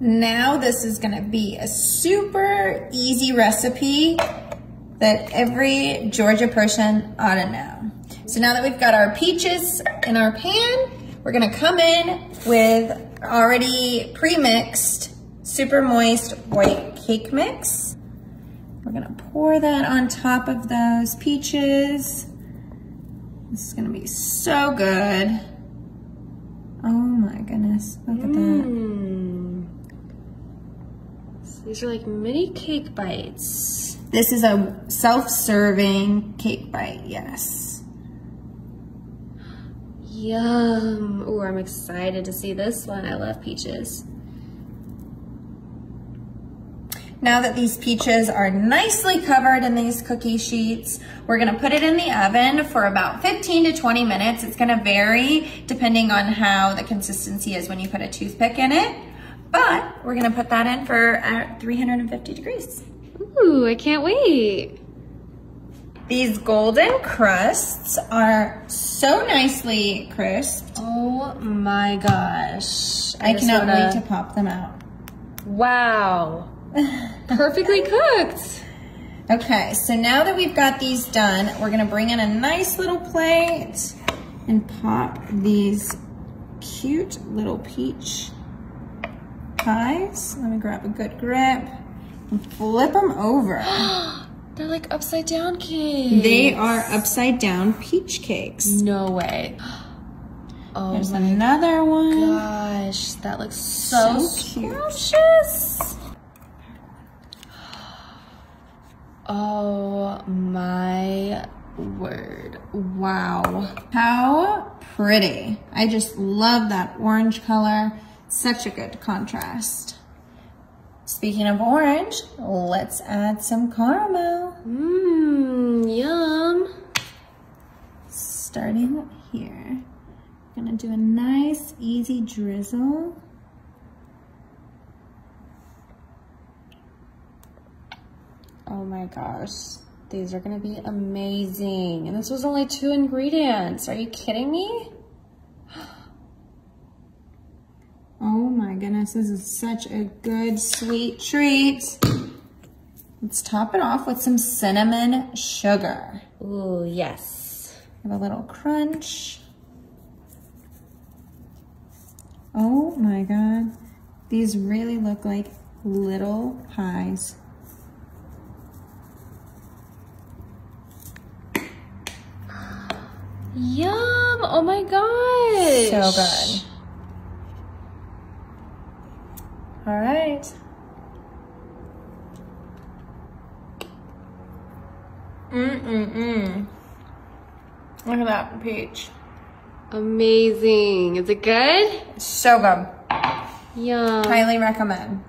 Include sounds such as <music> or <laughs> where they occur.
Now this is gonna be a super easy recipe that every Georgia person ought to know. So now that we've got our peaches in our pan, we're gonna come in with already pre-mixed, super moist white cake mix. We're gonna pour that on top of those peaches. This is gonna be so good. Oh my goodness, look at that. Mmm. These are like mini cake bites. This is a self-serving cake bite, yes. Yum. Oh, I'm excited to see this one. I love peaches. Now that these peaches are nicely covered in these cookie sheets, we're gonna put it in the oven for about 15 to 20 minutes. It's gonna vary depending on how the consistency is when you put a toothpick in it. But we're gonna put that in for uh, at 350 degrees. Ooh, I can't wait. These golden crusts are so nicely crisped. Oh my gosh. I, cannot wanna... wait to pop them out. Wow. <laughs> Perfectly cooked. Okay, so now that we've got these done, we're gonna bring in a nice little plate and pop these cute little peach pies. Let me grab a good grip and flip them over. <gasps> They're like upside down cakes. They are upside down peach cakes. No way. <gasps> Oh There's another one. Gosh, that looks so, so scrumptious. <gasps> Oh my word. Wow. How pretty. I just love that orange color. Such a good contrast. Speaking of orange, let's add some caramel. Mmm, yum. Starting here. Gonna do a nice, easy drizzle. Oh my gosh. These are gonna be amazing. And this was only two ingredients. Are you kidding me? Oh my goodness, this is such a good sweet treat. Let's top it off with some cinnamon sugar. Ooh, yes. Have a little crunch. Oh my God. These really look like little pies. <gasps> Yum! Oh my gosh! So good. All right. Mm-mm-mm. Look at that peach. Amazing. Is it good? So good. Yum. Highly recommend.